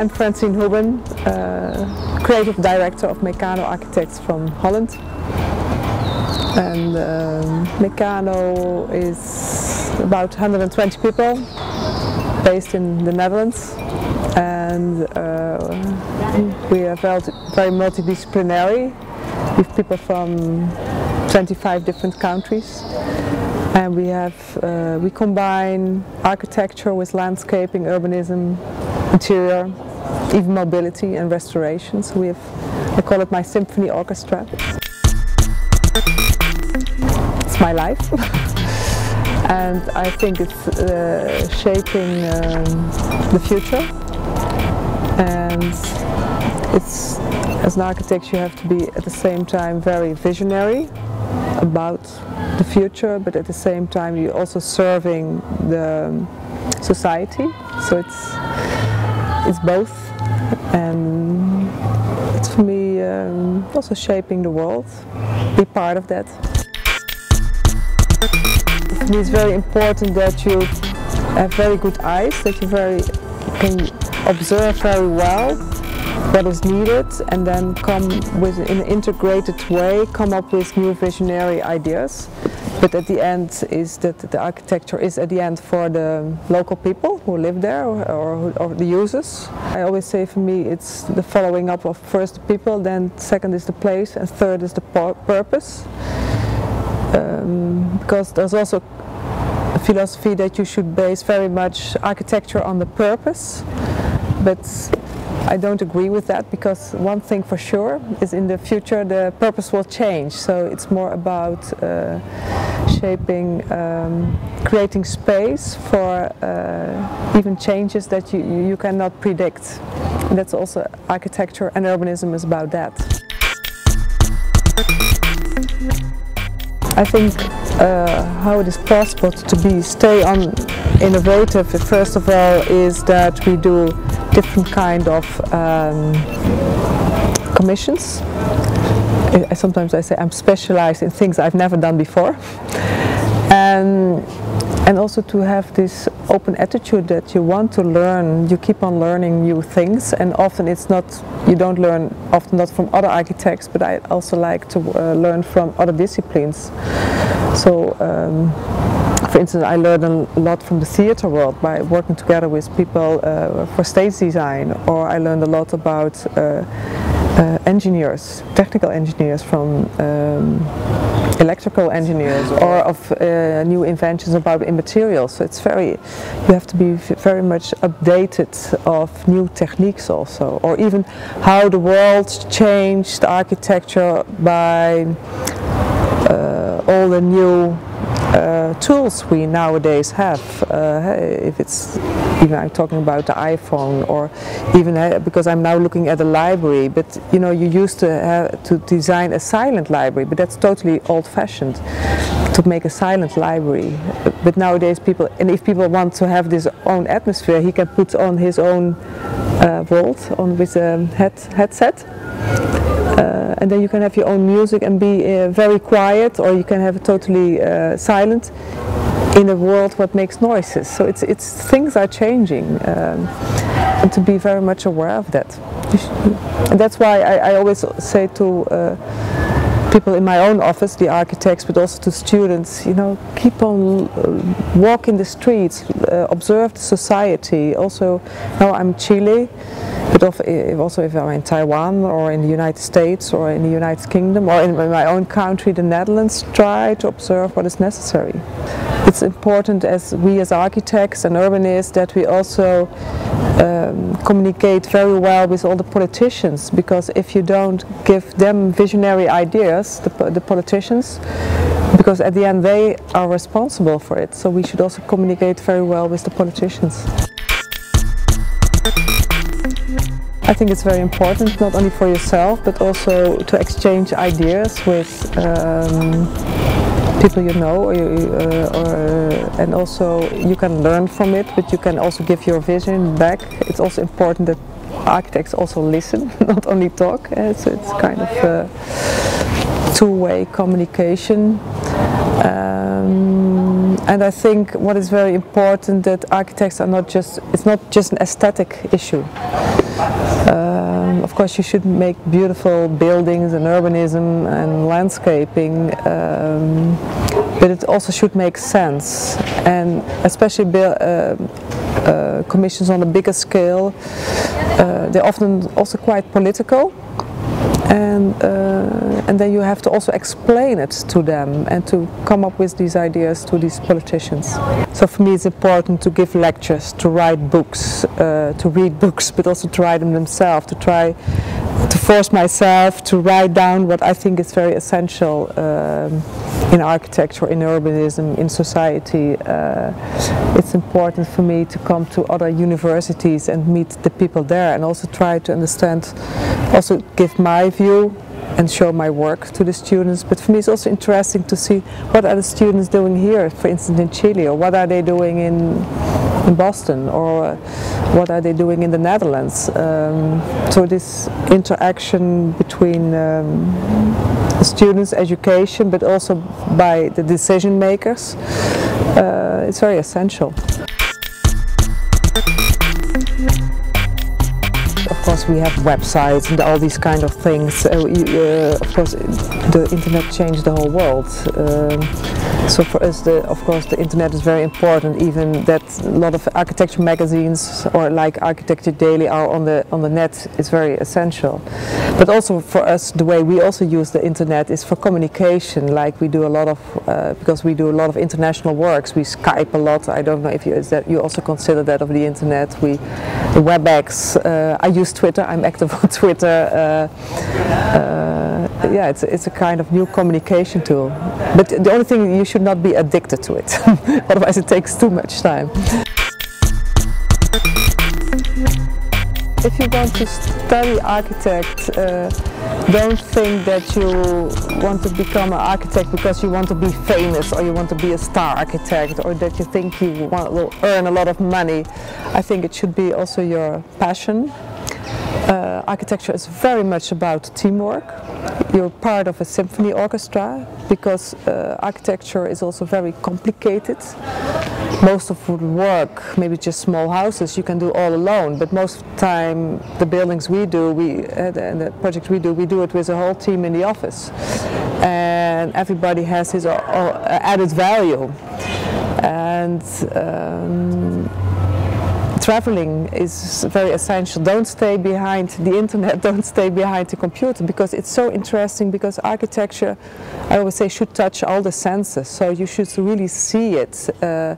I'm Francine Houben, uh, creative director of Mecanoo Architects from Holland. And um, Mecanoo is about 120 people based in the Netherlands. And uh, we are very multidisciplinary with people from 25 different countries. And we have, uh, we combine architecture with landscaping, urbanism, interior, even mobility and restoration. So we have, I call it my symphony orchestra. It's my life. and I think it's uh, shaping um, the future. And it's, as an architect you have to be at the same time very visionary about the future, but at the same time you're also serving the society. So it's it's both, and it's for me um, also shaping the world. Be part of that. For me, it's very important that you have very good eyes, that you very can observe very well what is needed and then come with an integrated way come up with new visionary ideas but at the end is that the architecture is at the end for the local people who live there or, or, or the users. I always say for me it's the following up of first the people, then second is the place and third is the purpose. Um, because there's also a philosophy that you should base very much architecture on the purpose but I don't agree with that because one thing for sure is in the future the purpose will change. So it's more about uh, shaping, um, creating space for uh, even changes that you, you cannot predict. That's also architecture and urbanism is about that. I think uh, how it is possible to be stay on innovative first of all is that we do different kind of um, commissions. I, sometimes I say I'm specialized in things I've never done before. And, and also to have this open attitude that you want to learn, you keep on learning new things and often it's not, you don't learn, often not from other architects, but I also like to uh, learn from other disciplines. So um, for instance, I learned a lot from the theater world by working together with people uh, for stage design, or I learned a lot about uh, uh, engineers, technical engineers from um, electrical engineers, or of uh, new inventions about materials. So it's very, you have to be very much updated of new techniques also, or even how the world changed architecture by uh, all the new uh, tools we nowadays have. Uh, if it's even I'm talking about the iPhone or even uh, because I'm now looking at a library. But you know, you used to have to design a silent library, but that's totally old-fashioned to make a silent library. But nowadays, people and if people want to have this own atmosphere, he can put on his own uh, vault on with a head headset uh, and then you can have your own music and be uh, very quiet or you can have totally uh, silent in a world what makes noises. So it's, it's things are changing um, and to be very much aware of that. And that's why I, I always say to uh, people in my own office, the architects, but also to students, you know, keep on uh, walk in the streets, uh, observe the society. Also, now I'm Chile, but also if I'm in Taiwan or in the United States or in the United Kingdom or in my own country, the Netherlands, try to observe what is necessary. It's important as we as architects and urbanists that we also um, communicate very well with all the politicians because if you don't give them visionary ideas, the, the politicians, because at the end they are responsible for it, so we should also communicate very well with the politicians. I think it's very important, not only for yourself, but also to exchange ideas with um, people you know, or uh, or, uh, and also you can learn from it, but you can also give your vision back. It's also important that architects also listen, not only talk. Uh, so it's kind of a two-way communication. Um, and I think what is very important that architects are not just, it's not just an aesthetic issue. Of course, you should make beautiful buildings and urbanism and landscaping, um, but it also should make sense. And especially uh, uh, commissions on a bigger scale, uh, they're often also quite political and uh, and then you have to also explain it to them and to come up with these ideas to these politicians. So for me it's important to give lectures, to write books, uh, to read books, but also to write them themselves, to try to force myself to write down what I think is very essential um, in architecture, in urbanism, in society. Uh, it's important for me to come to other universities and meet the people there and also try to understand, also give my view and show my work to the students. But for me it's also interesting to see what are the students doing here, for instance in Chile, or what are they doing in in Boston or what are they doing in the Netherlands. Um, so this interaction between um, students' education but also by the decision makers uh, is very essential. Of course we have websites and all these kind of things. Uh, uh, of course the internet changed the whole world. So for us, the, of course, the internet is very important. Even that a lot of architecture magazines or like Architecture Daily are on the on the net is very essential. But also for us, the way we also use the internet is for communication. Like we do a lot of uh, because we do a lot of international works. We Skype a lot. I don't know if you is that you also consider that of the internet. We the WebEx. Uh, I use Twitter. I'm active on Twitter. Uh, uh yeah, it's, it's a kind of new communication tool. But the only thing, you should not be addicted to it, otherwise it takes too much time. If you want to study architect, uh, don't think that you want to become an architect because you want to be famous or you want to be a star architect or that you think you want, will earn a lot of money. I think it should be also your passion uh, architecture is very much about teamwork. You're part of a symphony orchestra because uh, architecture is also very complicated. Most of the work, maybe just small houses, you can do all alone, but most of the time the buildings we do, we, uh, the, the projects we do, we do it with a whole team in the office. And everybody has his uh, uh, added value. And um, traveling is very essential. Don't stay behind the internet, don't stay behind the computer because it's so interesting because architecture, I always say, should touch all the senses. So you should really see it, uh,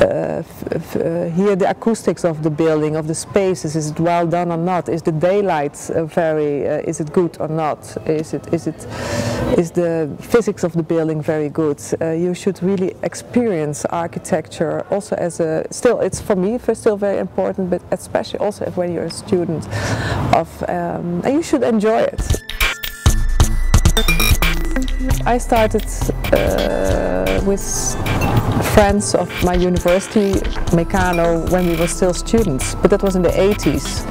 uh, uh, hear the acoustics of the building, of the spaces. Is it well done or not? Is the daylight uh, very, uh, is it good or not? Is it, is it, is the physics of the building very good? Uh, you should really experience architecture also as a, still it's for me for still very important, but especially also if when you're a student of, um, and you should enjoy it. I started uh, with friends of my university, Mecanoo, when we were still students, but that was in the 80s.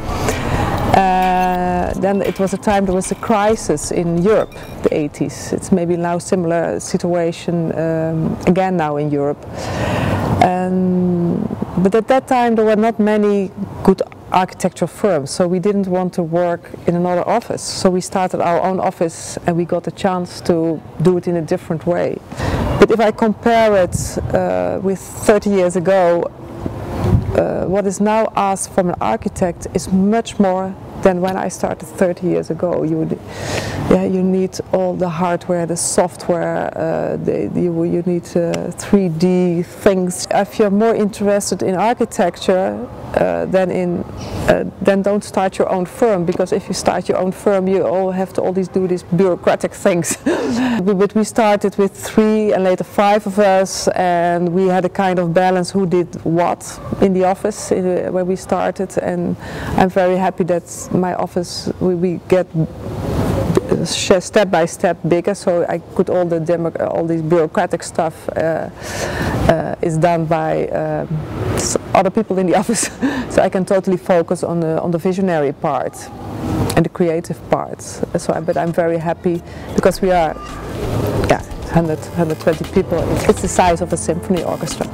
Uh, then it was a time there was a crisis in Europe, the 80s. It's maybe now similar situation um, again now in Europe. Um, but at that time there were not many good architecture firms, so we didn't want to work in another office. So we started our own office and we got a chance to do it in a different way. But if I compare it uh, with 30 years ago, uh, what is now asked from an architect is much more than when I started 30 years ago. You, would, yeah, you need all the hardware, the software, uh, the, you, you need uh, 3D things. If you're more interested in architecture uh, than in, uh, then don't start your own firm because if you start your own firm, you all have to all these do these bureaucratic things. but we started with three and later five of us, and we had a kind of balance who did what in the office uh, when we started, and I'm very happy that my office we, we get step by step bigger so I could all the demo, all these bureaucratic stuff uh, uh, is done by um, other people in the office. So I can totally focus on the on the visionary part and the creative part. so but I'm very happy because we are yeah 100 120 people. It's the size of a symphony orchestra